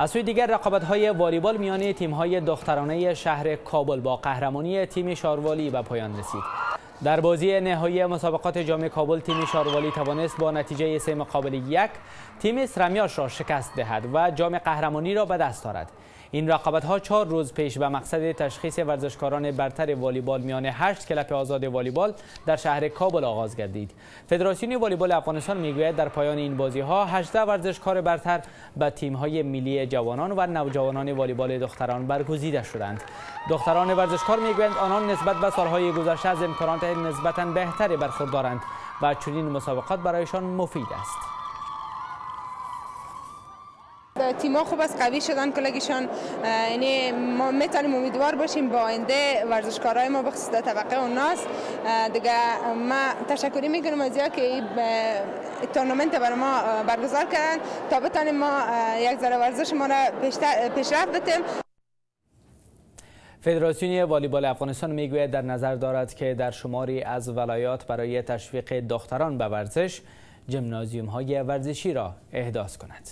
از سوی دیگر رقابت های والیبال میان تیم های دخترانه شهر کابل با قهرمانی تیم شاروالی به پایان رسید. در بازی نهایی مسابقات جام کابل تیم شاروالی توانست با نتیجه سه مقابل یک تیم سرمیاش را شکست دهد و جام قهرمانی را به دست آورد. این رقابت ها چهار روز پیش به مقصد تشخیص ورزشکاران برتر والیبال میان هشت کلپ آزاد والیبال در شهر کابل آغاز گردید. فدراسیون والیبال افغانستان می‌گوید در پایان این بازی ها 18 ورزشکار برتر به تیم های ملی جوانان و نوجوانان والیبال دختران برگزیده شدند. دختران ورزشکار می‌گویند آنان نسبت به سالهای گذشته از امکانات نسبتا بهتری برخوردارند و چنین مسابقات برایشان مفید است. تیما خوب از قوی شدن کلگیشان یعنی ما می‌تونیم امیدوار باشیم با آینده ورزشکارای ما به خصوص طبقه اوناست دیگه ما تشکری می‌کنم از که تورنمنت برای ما برگزار کردن تا بتانیم ما یک ذره ورزش ما را پیشرفت بدیم فدراسیون والیبال افغانستان می‌گوید در نظر دارد که در شماری از ولایات برای تشویق دختران به ورزش جمنازیوم های ورزشی را احداث کند.